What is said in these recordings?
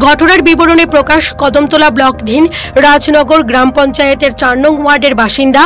ঘটনার বিবরণে প্রকাশ কদমতলা ব্লকধীন রাজনগর গ্রাম পঞ্চায়েতের চার নং ওয়ার্ডের বাসিন্দা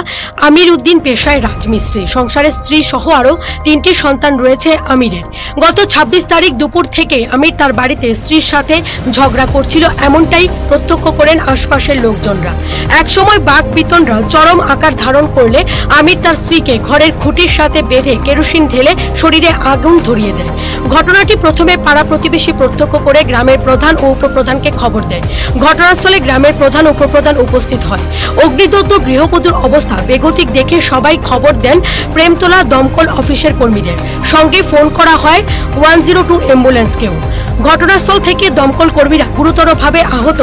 আমির উদ্দিন পেশায় রাজমিস্ত্রি। সংসারে স্ত্রী সহ আরও তিনটি সন্তান রয়েছে আমিরের। গত ২৬ তারিখ দুপুর থেকে আমির তার বাড়িতে স্ত্রীর সাথে ঝগড়া করছিল, এমনটাই প্রত্যক্ষ করেন আশপাশের লোকজনরা। একসময় বাঘ বিতনরা চরম আকার ধারণ করলে আমির তার স্ত্রীকে ঘরের খুঁটির সাথে বেঁধে কেরোসিন ঢেলে শরীরে আগুন ধরিয়ে দেয়। ঘটনাটি প্রথমে পাড়া প্রতিবেশী প্রত্যক্ষ করে গ্রামের প্রধান ও উপপ্রধানকে খবর দেয়। ঘটনাস্থলে গ্রামের প্রধান উপপ্রধান উপস্থিত হয়। অগ্নিদগ্ধ গৃহবধূর অবস্থা বেগতিক দেখে সবাই খবর দেন প্রেমতলা দমকল অফিসের কর্মীদের। সঙ্গে ফোন করা হয় ওয়ান জিরো টু অ্যাম্বুলেন্সকেও। ঘটনাস্থল থেকে দমকল কর্মীরা গুরুতরভাবে আহত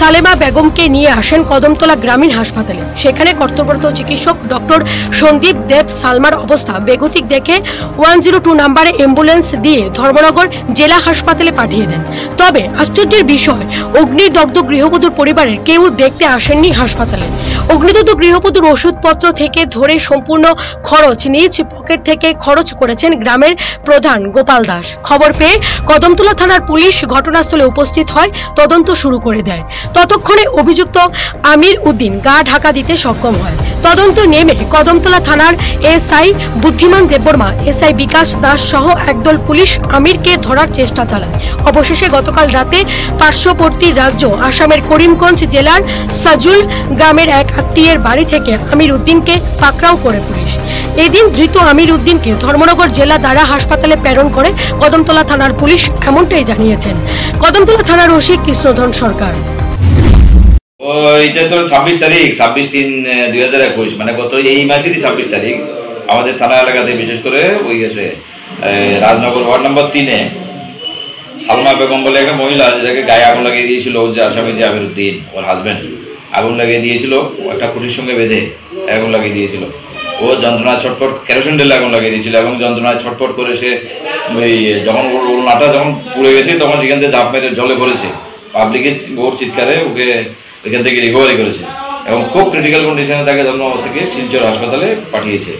সালেমা বেগমকে নিয়ে আসেন কদমতলা গ্রামীণ হাসপাতালে। সেখানে কর্তব্যরত চিকিৎসক ডক্টর সন্দীপ দেব সালমার অবস্থা বেগতিক দেখে ওয়ান জিরো টু নাম্বারে অ্যাম্বুলেন্স দিয়ে ধর্মনগর জেলা হাসপাতালে পাঠিয়ে দেন। তবে আশ্চর্যের বিষয়, অগ্নিদগ্ধ গৃহবধূর পরিবারের কেউ দেখতে আসেননি হাসপাতালে। অগ্নিদগ্ধ গৃহবধূর ওষুধপত্র থেকে ধরে সম্পূর্ণ খরচ নিজ পকেট থেকে খরচ করেছেন গ্রামের প্রধান গোপাল দাস। খবর পেয়ে কদমতলা থানার পুলিশ ঘটনাস্থলে উপস্থিত হয়, তদন্ত শুরু করে দেয়। ততক্ষণে অভিযুক্ত আমির উদ্দিন গা ঢাকা দিতে সক্ষম হয়। তদন্ত নেমে কদমতলা থানার এসআই বুদ্ধিমান দেববর্মা, এসআই বিকাশ দাস সহ একদল পুলিশ আমিরকে ধরার চেষ্টা চালায়। অবশেষে গতকাল রাতে পার্শ্ববর্তী রাজ্য আসামের করিমগঞ্জ জেলার সাজুল গ্রামের এক আত্মীয়ের বাড়ি থেকে আমির উদ্দিনকে পাকড়াও করে পুলিশ। এদিন ধৃত আমির উদ্দিনকে ধর্মনগর জেলা দ্বারা হাসপাতালে প্রেরণ করে কদমতলা থানার পুলিশ এমনটাই জানিয়েছেন। কদমতলা থানার ওসি কৃষ্ণধন সরকার। এটা তো ছাব্বিশ তারিখ, ছাব্বিশ তিন দুই হাজার একুশ মানে গত এই মাসেরই ছাব্বিশ তারিখ। আমাদের থানা এলাকাতে, বিশেষ করে ওই ইয়েতে রাজনগর ওয়ার্ড নম্বর তিনে, সালমা বেগম বলে একটা মহিলা যেটাকে গায়ে আগুন লাগিয়ে দিয়েছিল যে আসামি যে আমিরুদ্দিন ওর হাজবেন্ড আগুন লাগিয়ে দিয়েছিল একটা খুঁটির সঙ্গে বেঁধে আগুন লাগিয়ে দিয়েছিল। ও যন্ত্রণা ছটফট, কেরোসিন ঢেলে আগুন লাগিয়ে দিয়েছিল এবং যন্ত্রণায় ছটফট করে সে, ওই, যখন ওর ওর নাটা যখন পুড়ে গেছে, তখন সেখান থেকে ঝাঁপ মেরে জলে পড়েছে পাবলিকের ওর চিৎকারে ওকে ওইখান থেকে রিকভারি করেছে। এবং খুব ক্রিটিক্যাল কন্ডিশনে তাকে ধর্মনগর থেকে শিলচর হাসপাতালে পাঠিয়েছে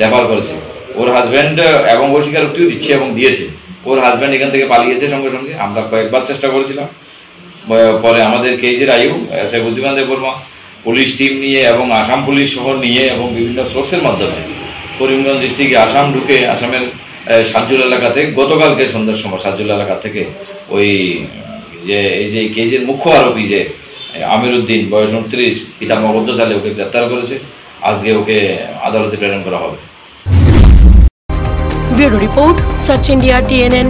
রেফার করেছে। ওর হাজব্যান্ড এবং ওর স্বীকারোক্তিও দিচ্ছে এবং দিয়েছে। ওর হাজব্যান্ড এখান থেকে পালিয়েছে সঙ্গে সঙ্গে। আমরা কয়েকবার চেষ্টা করেছিলাম। পরে আমাদের কেজির আয়ু সে বুদ্ধিমান দেববর্মা পুলিশ টিম নিয়ে এবং আসাম পুলিশ শহর নিয়ে এবং বিভিন্ন সোর্সের মাধ্যমে করিমগঞ্জ ডিস্ট্রিক্টে আসাম ঢুকে আসামের সাজুল এলাকাতে গতকালকে সন্ধ্যার সময় সাজুল এলাকা থেকে ওই, যে, এই যে কেজির মুখ্য আরোপি যে আমির উদ্দিন বয়স উনত্রিশ, পিতা মগদ্দশালে ওকে গ্রেপ্তার করেছে। আজকে ওকে আদালতে প্রেরণ করা হবে। Bureau report, search India, TNN.